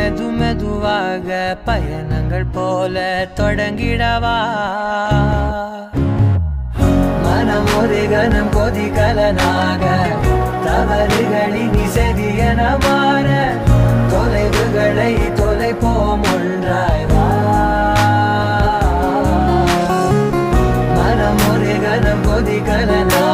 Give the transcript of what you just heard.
மெது மெதுவாக பயணங்கள் போல தொடங்கிடவா? மனம் ஒரு கனம் கொதிகலனாக தவறுகளின் இசதியன மாற தொலைவுகளை தொலைப்போம் ஒன்றாய் மனம் ஒரு கனம் கொதிகலனா